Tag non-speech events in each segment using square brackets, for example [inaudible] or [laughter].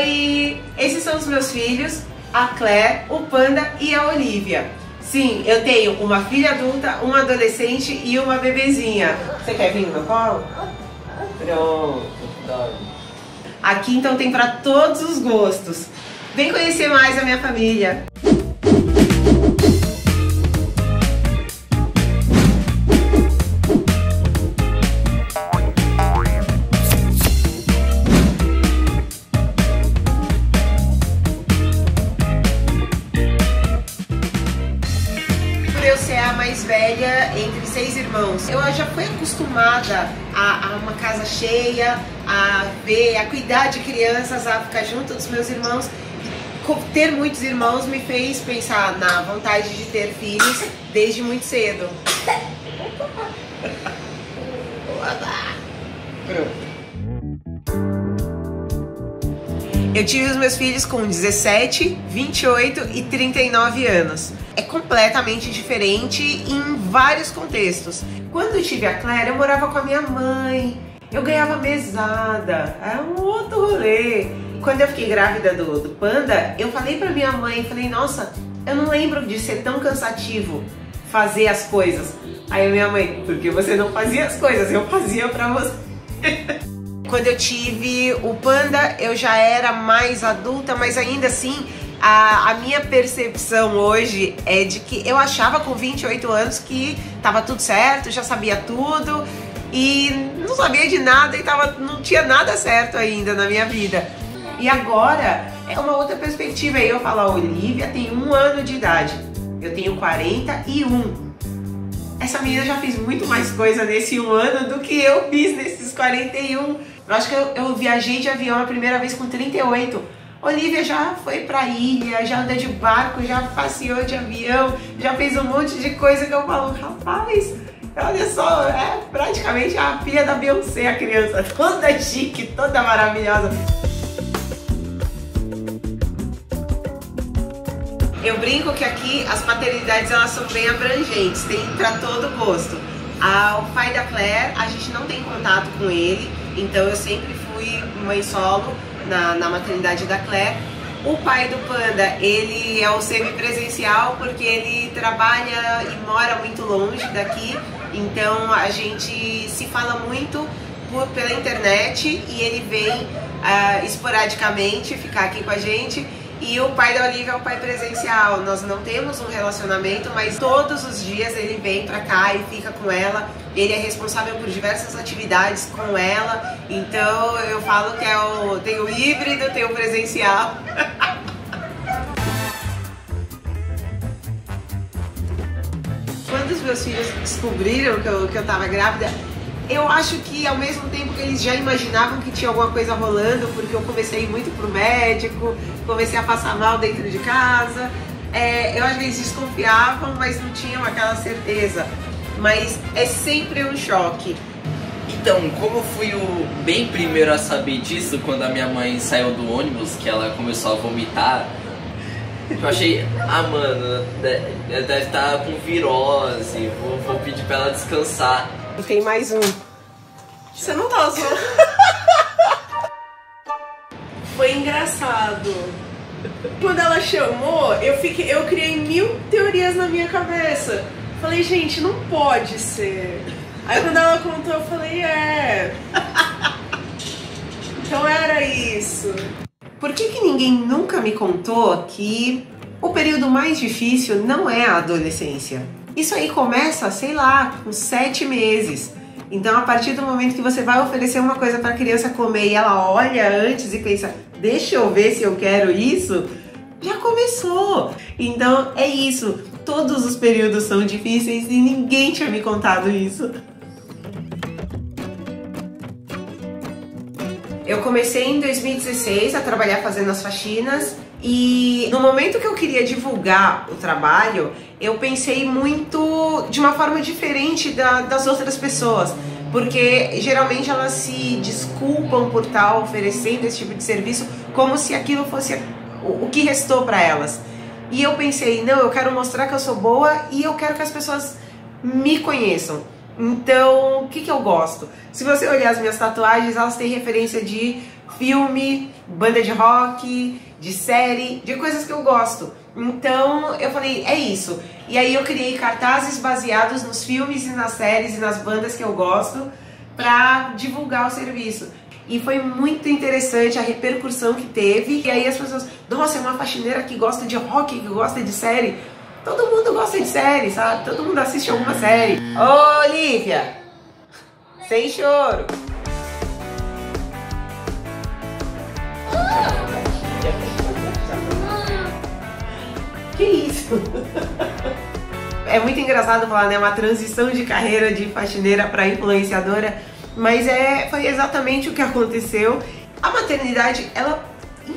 Oi, esses são os meus filhos, a Claire, o Panda e a Olivia. Sim, eu tenho uma filha adulta, uma adolescente e uma bebezinha. Você quer vir no meu colo? Pronto, dorme. Aqui então tem para todos os gostos. Vem conhecer mais a minha família. A ver, a cuidar de crianças, a ficar junto dos meus irmãos. Ter muitos irmãos me fez pensar na vontade de ter filhos desde muito cedo. [laughs] Eu tive os meus filhos com 17, 28 e 39 anos é completamente diferente em vários contextos. Quando eu tive a Claire, eu morava com a minha mãe, eu ganhava mesada, era um outro rolê. Quando eu fiquei grávida do, do Panda, eu falei pra minha mãe, falei, nossa, eu não lembro de ser tão cansativo fazer as coisas. Aí minha mãe, porque você não fazia as coisas, eu fazia pra você. [laughs] Quando eu tive o Panda, eu já era mais adulta, mas ainda assim a, a, minha percepção hoje é de que eu achava com 28 anos que tava tudo certo, já sabia tudo e não sabia de nada e tava, não tinha nada certo ainda na minha vida. E agora é uma outra perspectiva. Aí eu falo, a Olivia tem um ano de idade, eu tenho 41. Essa menina já fez muito mais coisa nesse um ano do que eu fiz nesses 41. Eu acho que eu, eu viajei de avião a primeira vez com 38 Olivia já foi pra ilha, já anda de barco, já passeou de avião, já fez um monte de coisa que eu falo, rapaz, olha só, é praticamente a filha da Beyoncé, a criança, [laughs] toda chique, toda maravilhosa. Eu brinco que aqui as paternidades elas são bem abrangentes, tem para todo gosto. O pai da Claire, a gente não tem contato com ele, então eu sempre fui mãe solo na, na maternidade da Claire. O pai do Panda, ele é o semipresencial porque ele trabalha e mora muito longe daqui, então a gente se fala muito por, pela internet e ele vem uh, esporadicamente ficar aqui com a gente. E o pai da Olivia é o pai presencial. Nós não temos um relacionamento, mas todos os dias ele vem pra cá e fica com ela. Ele é responsável por diversas atividades com ela. Então eu falo que é o, tem o híbrido, tem o presencial. [laughs] Quando os meus filhos descobriram que eu, que eu tava grávida, eu acho que ao mesmo tempo que eles já imaginavam que tinha alguma coisa rolando, porque eu comecei a ir muito pro médico, comecei a passar mal dentro de casa. É, eu acho que eles desconfiavam, mas não tinham aquela certeza. Mas é sempre um choque. Então, como eu fui o bem primeiro a saber disso, quando a minha mãe saiu do ônibus, que ela começou a vomitar, eu achei, ah mano, deve estar com virose, vou, vou pedir pra ela descansar. E tem mais um. Você não tá zoando. [laughs] Foi engraçado. Quando ela chamou, eu fiquei, eu criei mil teorias na minha cabeça. Falei, gente, não pode ser. Aí quando ela contou, eu falei, é. [laughs] Então era isso. Por que, que ninguém nunca me contou que o período mais difícil não é a adolescência? Isso aí começa, sei lá, com sete meses. Então, a partir do momento que você vai oferecer uma coisa para a criança comer e ela olha antes e pensa, deixa eu ver se eu quero isso, já começou. Então, é isso. Todos os períodos são difíceis e ninguém tinha me contado isso. Eu comecei em 2016 a trabalhar fazendo as faxinas e no momento que eu queria divulgar o trabalho, eu pensei muito de uma forma diferente da, das outras pessoas. Porque geralmente elas se desculpam por estar oferecendo esse tipo de serviço como se aquilo fosse o, que restou para elas. E eu pensei, não, eu quero mostrar que eu sou boa e eu quero que as pessoas me conheçam. Então, o que, que eu gosto? Se você olhar as minhas tatuagens, elas têm referência de filme, banda de rock, de série, de coisas que eu gosto. Então eu falei, é isso. E aí eu criei cartazes baseados nos filmes e nas séries e nas bandas que eu gosto para divulgar o serviço. E foi muito interessante a repercussão que teve. E aí as pessoas, nossa, é uma faxineira que gosta de rock, que gosta de série. Todo mundo gosta de série, sabe? Todo mundo assiste alguma série. Ô, Olivia! Sem choro! Que isso? É muito engraçado falar, né? Uma transição de carreira de faxineira para influenciadora, mas é, foi exatamente o que aconteceu. A maternidade, ela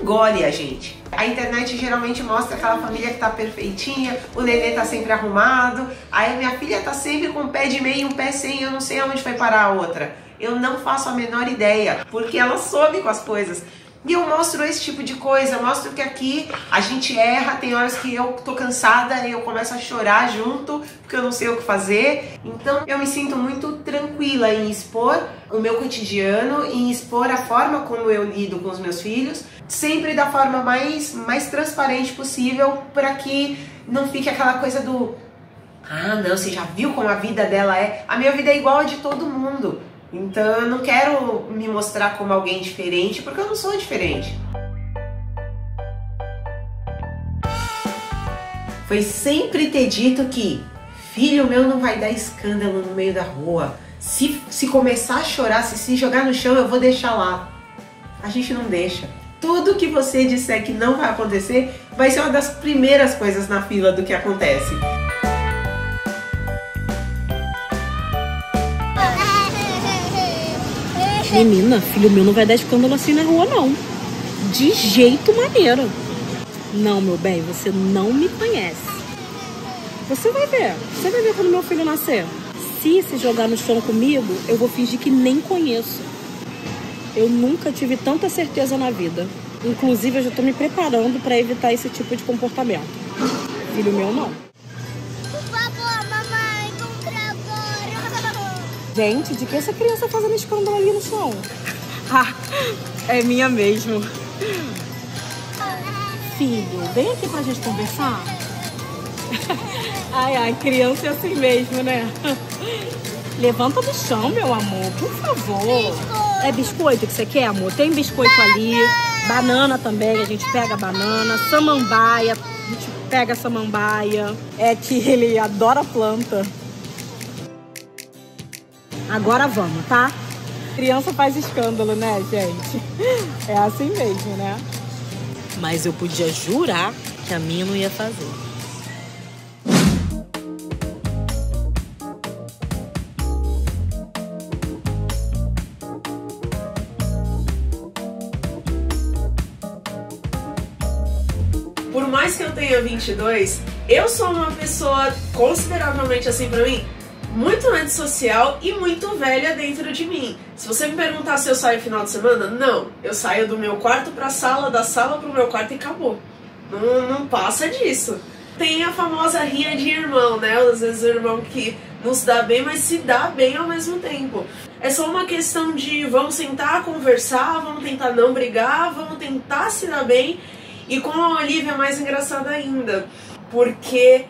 engole a gente. A internet geralmente mostra aquela família que tá perfeitinha, o nenê tá sempre arrumado, aí a minha filha tá sempre com um pé de meio e um pé sem, eu não sei aonde foi parar a outra. Eu não faço a menor ideia, porque ela soube com as coisas. E eu mostro esse tipo de coisa, eu mostro que aqui a gente erra, tem horas que eu tô cansada e eu começo a chorar junto, porque eu não sei o que fazer. Então eu me sinto muito tranquila em expor o meu cotidiano, em expor a forma como eu lido com os meus filhos, sempre da forma mais, mais transparente possível, para que não fique aquela coisa do ah, não, você já viu como a vida dela é? A minha vida é igual a de todo mundo. Então eu não quero me mostrar como alguém diferente, porque eu não sou diferente. Foi sempre ter dito que filho meu não vai dar escândalo no meio da rua. Se, se começar a chorar, se se jogar no chão, eu vou deixar lá. A gente não deixa. Tudo que você disser que não vai acontecer vai ser uma das primeiras coisas na fila do que acontece. Menina, filho meu não vai dar escândalo assim na rua, não. De jeito maneiro. Não, meu bem, você não me conhece. Você vai ver. Você vai ver quando meu filho nascer. Se se jogar no chão comigo, eu vou fingir que nem conheço. Eu nunca tive tanta certeza na vida. Inclusive, eu já tô me preparando para evitar esse tipo de comportamento. Filho meu, não. Por favor, mamãe, compra agora. Gente, de que essa criança fazendo escândalo ali no chão? Ah, é minha mesmo. Filho, vem aqui pra gente conversar. Ai, ai, criança é assim mesmo, né? Levanta do chão, meu amor, por favor. É biscoito que você quer, amor? Tem biscoito ali. Banana também, a gente pega banana. Samambaia, a gente pega samambaia. É que ele adora planta. Agora vamos, tá? Criança faz escândalo, né, gente? É assim mesmo, né? Mas eu podia jurar que a minha não ia fazer. 22, eu sou uma pessoa consideravelmente assim para mim, muito antissocial e muito velha dentro de mim. Se você me perguntar se eu saio final de semana, não. Eu saio do meu quarto pra sala, da sala pro meu quarto e acabou. Não, não passa disso. Tem a famosa rinha de irmão, né? Às vezes o irmão que não se dá bem, mas se dá bem ao mesmo tempo. É só uma questão de vamos sentar, conversar, vamos tentar não brigar, vamos tentar se dar bem e com a Olivia é mais engraçado ainda, porque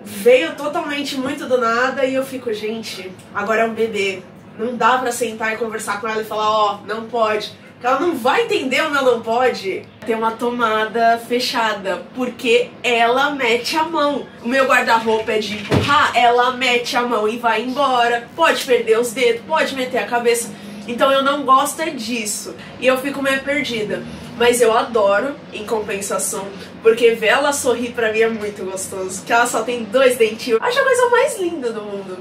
veio totalmente muito do nada e eu fico, gente, agora é um bebê. Não dá pra sentar e conversar com ela e falar, ó, oh, não pode. Porque ela não vai entender o meu não pode. Tem uma tomada fechada, porque ela mete a mão. O meu guarda-roupa é de empurrar, ela mete a mão e vai embora. Pode perder os dedos, pode meter a cabeça. Então eu não gosto é disso. E eu fico meio perdida. Mas eu adoro, em compensação, porque ver ela sorrir pra mim é muito gostoso. Que ela só tem dois dentinhos. Acho a coisa mais linda do mundo.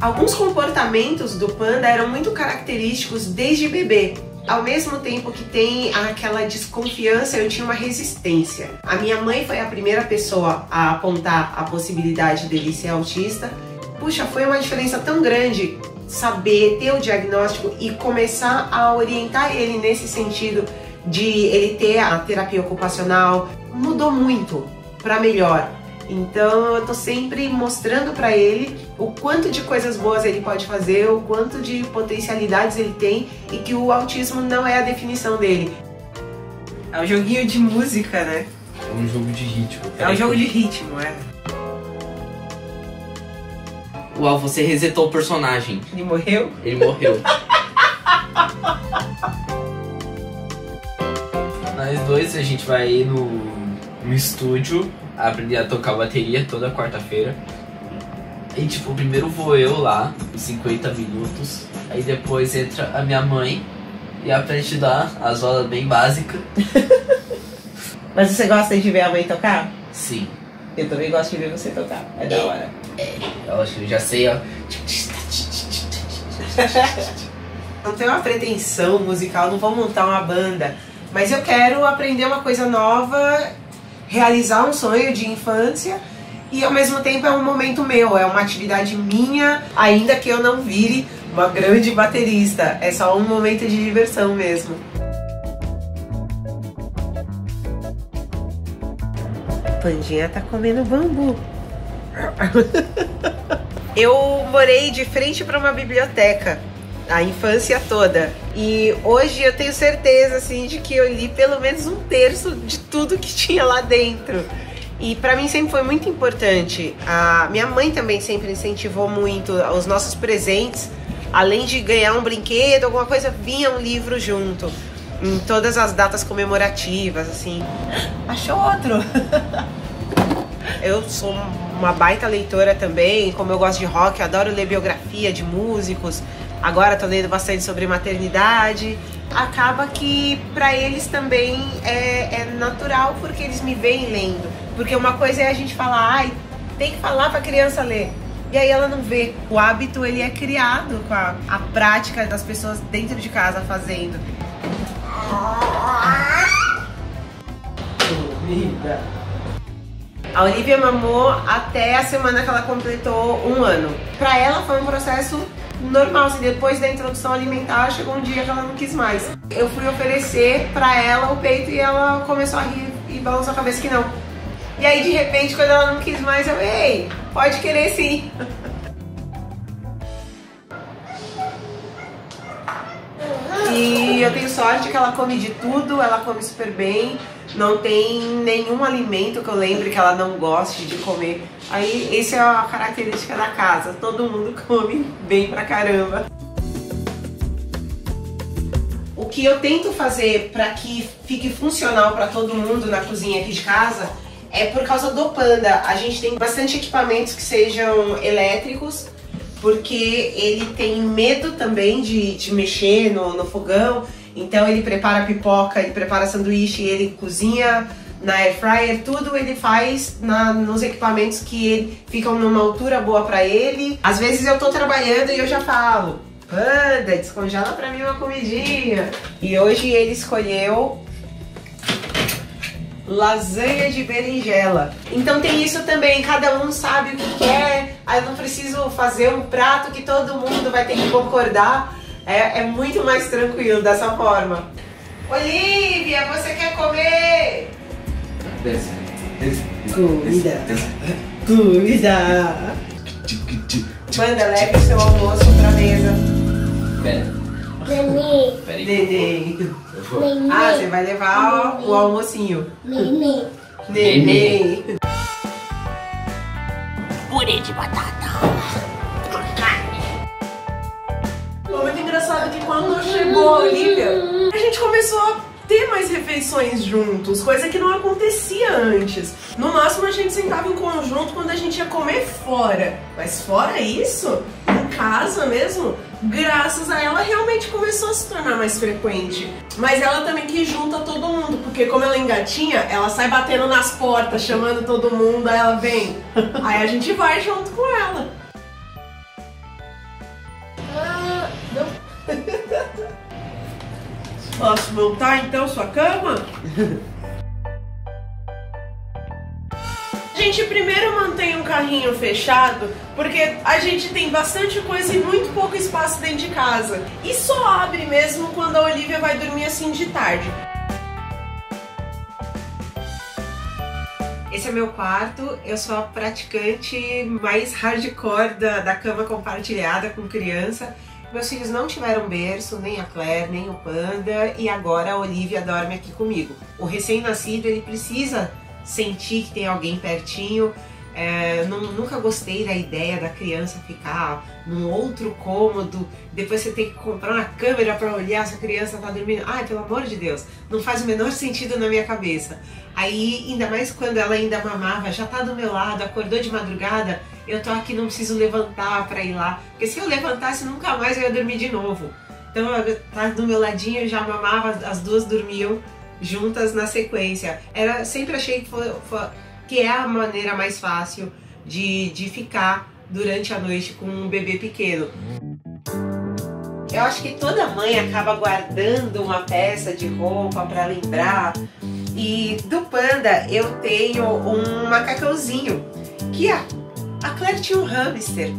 Alguns comportamentos do panda eram muito característicos desde bebê. Ao mesmo tempo que tem aquela desconfiança, eu tinha uma resistência. A minha mãe foi a primeira pessoa a apontar a possibilidade dele ser autista. Puxa, foi uma diferença tão grande saber ter o diagnóstico e começar a orientar ele nesse sentido de ele ter a terapia ocupacional. Mudou muito para melhor. Então eu tô sempre mostrando pra ele o quanto de coisas boas ele pode fazer, o quanto de potencialidades ele tem e que o autismo não é a definição dele. É um joguinho de música, né? É um jogo de ritmo. É um jogo de ritmo, é. Uau, você resetou o personagem. Ele morreu? Ele morreu. Nós dois, a gente vai ir no, no estúdio aprender a tocar bateria toda quarta-feira. E tipo, primeiro vou eu lá, uns 50 minutos. Aí depois entra a minha mãe e aprende a dar as aulas bem básicas. [laughs] Mas você gosta de ver a mãe tocar? Sim. Eu também gosto de ver você tocar. É da hora. Que eu já sei, ó. Não tenho uma pretensão musical, não vou montar uma banda. Mas eu quero aprender uma coisa nova, realizar um sonho de infância e ao mesmo tempo é um momento meu, é uma atividade minha, ainda que eu não vire uma grande baterista. É só um momento de diversão mesmo. Pandinha tá comendo bambu. [laughs] Eu morei de frente para uma biblioteca a infância toda. E hoje eu tenho certeza assim de que eu li pelo menos um terço de tudo que [laughs] tinha lá dentro. E para mim sempre foi muito importante. A minha mãe também sempre incentivou muito os nossos presentes. Além de ganhar um brinquedo, alguma coisa, vinha um livro junto. Em todas as datas comemorativas, assim. Achou outro! [laughs] Eu sou uma baita leitora também, como eu gosto de rock, adoro ler biografia de músicos. Agora tô lendo bastante sobre maternidade. Acaba que para eles também é, é, natural porque eles me veem lendo. Porque uma coisa é a gente falar, ai, tem que falar pra criança ler. E aí ela não vê. O hábito ele é criado com a, a prática das pessoas dentro de casa fazendo. A Olivia mamou até a semana que ela completou um ano. Para ela foi um processo normal, assim, depois da introdução alimentar, chegou um dia que ela não quis mais. Eu fui oferecer para ela o peito e ela começou a rir e balançou a cabeça que não. E aí, de repente, quando ela não quis mais, eu, ei, pode querer sim. [laughs] E eu tenho sorte que ela come de tudo, ela come super bem, não tem nenhum alimento que eu lembre que ela não goste de comer. Aí, essa é a característica da casa, todo mundo [laughs] come bem pra caramba. O que eu tento fazer para que fique funcional para todo mundo na cozinha aqui de casa é por causa do Panda. A gente tem bastante equipamentos que sejam elétricos, porque ele tem medo também de, de mexer no, no fogão. Então ele prepara pipoca, ele prepara sanduíche, ele cozinha na air fryer, tudo ele faz na, nos equipamentos que ele, ficam numa altura boa para ele. Às vezes eu tô trabalhando e eu já falo, Panda, descongela pra mim uma comidinha. E hoje ele escolheu lasanha de berinjela. Então tem isso também, cada um sabe o que quer. Aí eu não preciso fazer um prato que todo mundo vai ter que concordar. É, é muito mais tranquilo dessa forma. Olivia, você quer comer? Comida. Comida. Manda, leve o seu almoço pra mesa. Pera. Vou. neném, Ah, você vai levar o almocinho. neném. Neném. Purê de batata. Quando chegou a Olivia, a gente começou a ter mais refeições juntos, coisa que não acontecia antes. No máximo a gente sentava em conjunto quando a gente ia comer fora. Mas fora isso, em casa mesmo, graças a ela realmente começou a se tornar mais frequente. Mas ela também que junta todo mundo, porque como ela é engatinha, ela sai batendo nas portas, chamando todo mundo, aí ela vem. Aí a gente vai junto com Posso montar então sua cama? A [laughs] gente primeiro mantém um carrinho fechado porque a gente tem bastante coisa e muito pouco espaço dentro de casa. E só abre mesmo quando a Olivia vai dormir assim de tarde. Esse é meu quarto, eu sou a praticante mais hardcore da, da cama compartilhada com criança. Meus filhos não tiveram berço, nem a Claire, nem o Panda, e agora a Olivia dorme aqui comigo. O recém-nascido, ele precisa sentir que tem alguém pertinho, é, não, nunca gostei da ideia da criança ficar num outro cômodo, depois você tem que comprar uma câmera para olhar se a criança tá dormindo. Ai, pelo amor de Deus, não faz o menor sentido na minha cabeça. Aí, ainda mais quando ela ainda mamava, já tá do meu lado, acordou de madrugada, eu tô aqui, não preciso levantar para ir lá. Porque se eu levantasse, nunca mais eu ia dormir de novo. Então, tá do meu ladinho, já mamava, as duas dormiam juntas na sequência. Era, sempre achei que foi, foi que é a maneira mais fácil de, de ficar durante a noite com um bebê pequeno. Eu acho que toda mãe acaba guardando uma peça de roupa para lembrar. E do panda eu tenho um macacãozinho que a, a Claire tinha um hamster.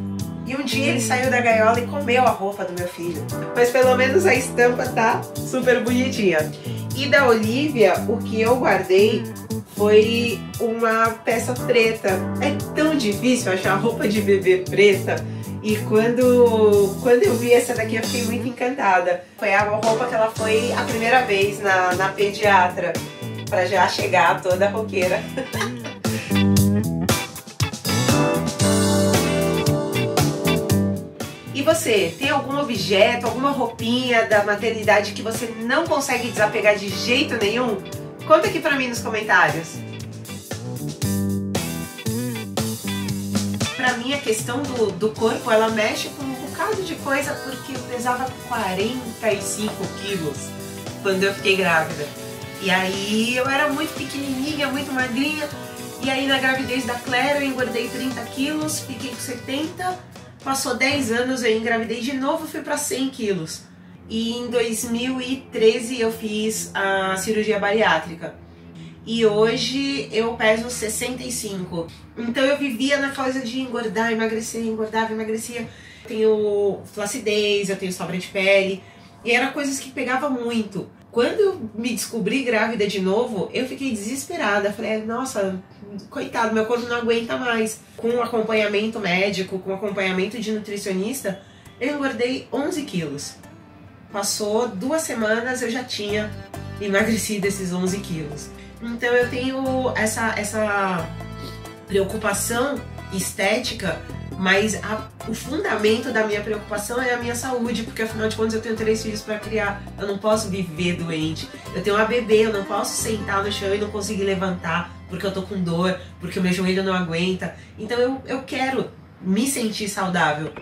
E um dia ele saiu da gaiola e comeu a roupa do meu filho. Mas pelo menos a estampa tá super bonitinha. E da Olivia, o que eu guardei foi uma peça preta. É tão difícil achar roupa de bebê preta. E quando, quando eu vi essa daqui, eu fiquei muito encantada. Foi a roupa que ela foi a primeira vez na, na pediatra, para já chegar toda roqueira. [laughs] E você, tem algum objeto, alguma roupinha da maternidade que você não consegue desapegar de jeito nenhum? Conta aqui pra mim nos comentários. Pra mim a questão do, do corpo, ela mexe com um bocado de coisa porque eu pesava 45 quilos quando eu fiquei grávida. E aí eu era muito pequenininha, muito magrinha. E aí na gravidez da Claire eu engordei 30 quilos, fiquei com 70. Passou 10 anos, eu engravidei de novo fui para 100 quilos e em 2013 eu fiz a cirurgia bariátrica. E hoje eu peso 65. Então eu vivia na coisa de engordar, emagrecer, engordava, emagrecia. Tenho flacidez, eu tenho sobra de pele. E eram coisas que pegava muito. Quando eu me descobri grávida de novo, eu fiquei desesperada. Falei, nossa, coitado, meu corpo não aguenta mais. Com acompanhamento médico, com acompanhamento de nutricionista, eu engordei 11 quilos. Passou duas semanas, eu já tinha emagrecido esses 11 quilos. Então eu tenho essa, essa preocupação estética, mas a, o fundamento da minha preocupação é a minha saúde, porque afinal de contas eu tenho três filhos para criar, eu não posso viver doente. Eu tenho uma bebê, eu não posso sentar no chão e não conseguir levantar porque eu tô com dor, porque o meu joelho não aguenta. Então eu, eu quero me sentir saudável.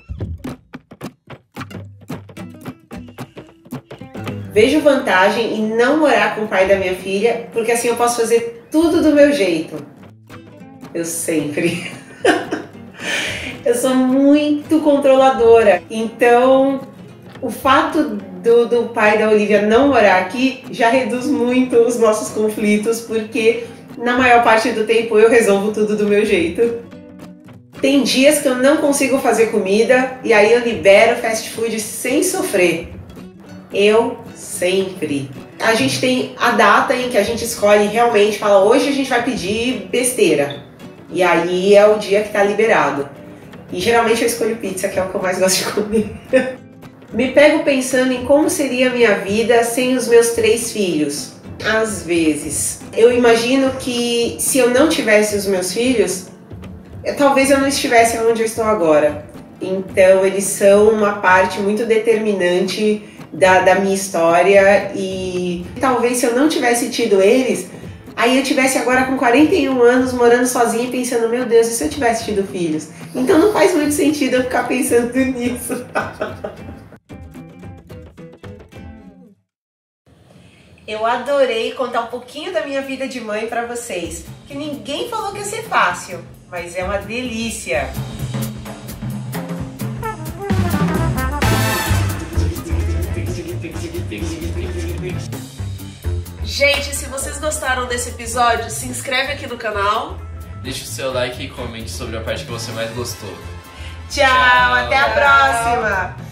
Vejo vantagem em não morar com o pai da minha filha, porque assim eu posso fazer tudo do meu jeito. Eu sempre. [laughs] eu sou muito controladora. Então, o fato do, do pai da Olivia não morar aqui já reduz muito os nossos conflitos, porque na maior parte do tempo eu resolvo tudo do meu jeito. Tem dias que eu não consigo fazer comida e aí eu libero fast food sem sofrer. Eu sempre. A gente tem a data em que a gente escolhe realmente, fala hoje a gente vai pedir besteira. E aí é o dia que tá liberado. E geralmente eu escolho pizza, que é o que eu mais gosto de comer. [laughs] Me pego pensando em como seria a minha vida sem os meus três filhos. Às vezes. Eu imagino que se eu não tivesse os meus filhos, eu, talvez eu não estivesse onde eu estou agora. Então eles são uma parte muito determinante da, da minha história e talvez se eu não tivesse tido eles, aí eu tivesse agora com 41 anos morando sozinha e pensando, meu Deus, e se eu tivesse tido filhos? Então não faz muito sentido eu ficar pensando [laughs] nisso. Eu adorei contar um pouquinho da minha vida de mãe para vocês, que ninguém falou que ia ser fácil, mas é uma delícia. Gente, se vocês gostaram desse episódio, se inscreve aqui no canal. Deixe o seu like e comente sobre a parte que você mais gostou. Tchau, até a próxima!